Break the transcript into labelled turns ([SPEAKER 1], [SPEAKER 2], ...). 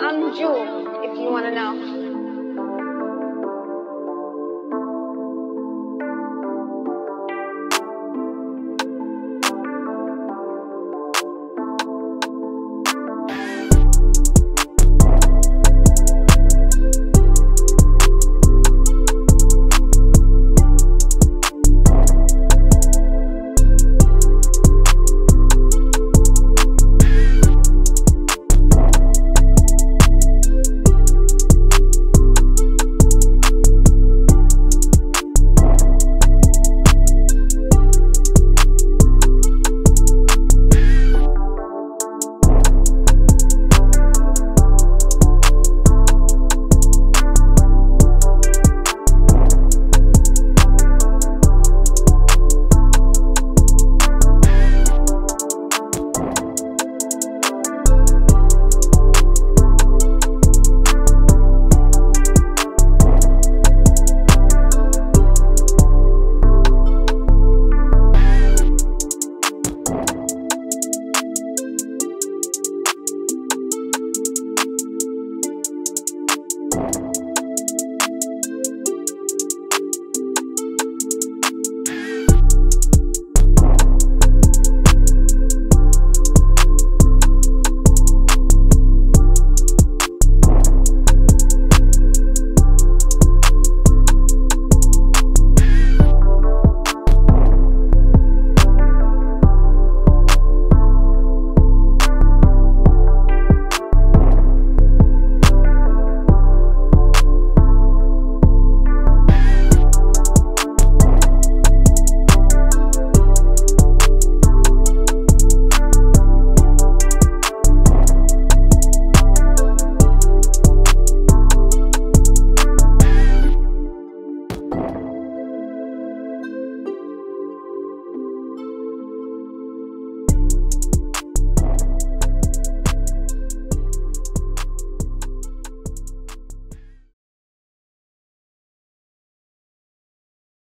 [SPEAKER 1] I'm Jewel, if you want to know.
[SPEAKER 2] You